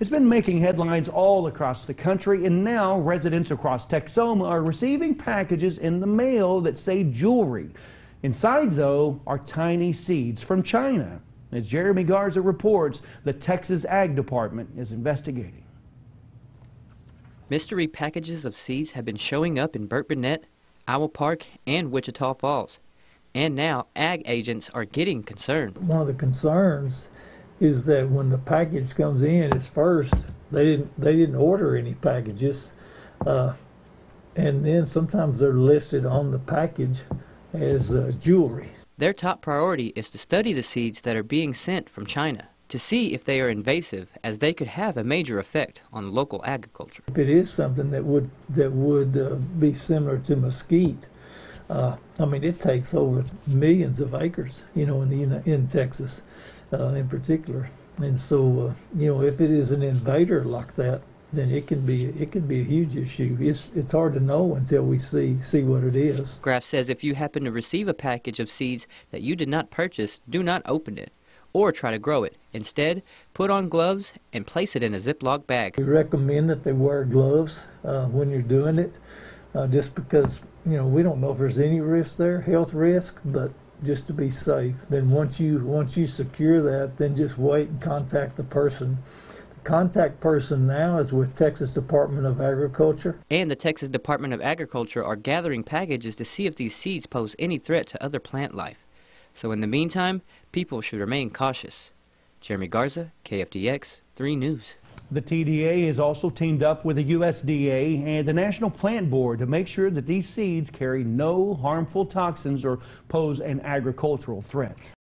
It's been making headlines all across the country, and now residents across Texoma are receiving packages in the mail that say jewelry. Inside, though, are tiny seeds from China. As Jeremy Garza reports, the Texas Ag Department is investigating. Mystery packages of seeds have been showing up in Burkburnett, Iowa Park, and Wichita Falls. And now ag agents are getting concerned. One of the concerns is that when the package comes in, it's first they didn't they didn't order any packages, uh, and then sometimes they're listed on the package as uh, jewelry. Their top priority is to study the seeds that are being sent from China to see if they are invasive, as they could have a major effect on local agriculture. If it is something that would that would uh, be similar to mesquite, uh, I mean, it takes over millions of acres, you know, in the in Texas, uh, in particular. And so, uh, you know, if it is an invader like that, then it can be it can be a huge issue. It's it's hard to know until we see see what it is. Graff says if you happen to receive a package of seeds that you did not purchase, do not open it or try to grow it. Instead, put on gloves and place it in a Ziploc bag. We recommend that they wear gloves uh, when you're doing it, uh, just because you know we don't know if there's any risk there, health risk, but just to be safe. Then once you once you secure that, then just wait and contact the person. The contact person now is with Texas Department of Agriculture. And the Texas Department of Agriculture are gathering packages to see if these seeds pose any threat to other plant life. So in the meantime, people should remain cautious. Jeremy Garza, KFDX 3 News. The TDA has also teamed up with the USDA and the National Plant Board to make sure that these seeds carry no harmful toxins or pose an agricultural threat.